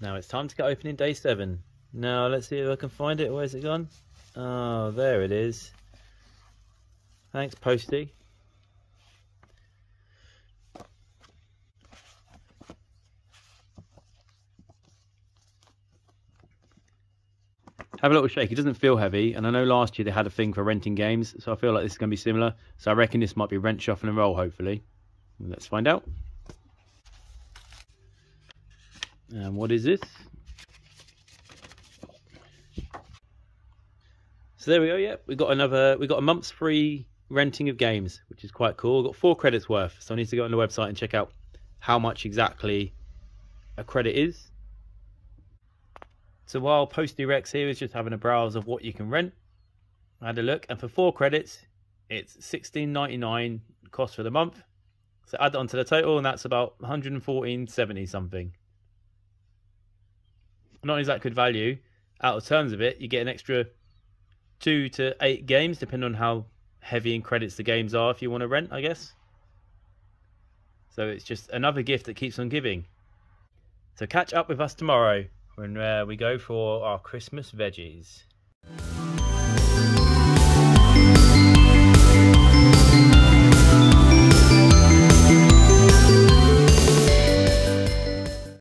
Now it's time to get opening day seven. Now let's see if I can find it. Where's it gone? Oh, there it is. Thanks, Posty. Have a little shake. It doesn't feel heavy, and I know last year they had a thing for renting games, so I feel like this is going to be similar. So I reckon this might be rent, shuffle, and roll, hopefully. Let's find out. And what is this? So there we go. Yeah, we got another. We got a month's free renting of games, which is quite cool. Got four credits worth, so I need to go on the website and check out how much exactly a credit is. So while Posty Rex here is just having a browse of what you can rent, I had a look, and for four credits, it's sixteen ninety nine cost for the month. So add that onto the total, and that's about one hundred and fourteen seventy something. Not that good value, out of terms of it, you get an extra two to eight games, depending on how heavy in credits the games are. If you want to rent, I guess. So it's just another gift that keeps on giving. So catch up with us tomorrow when uh, we go for our Christmas veggies.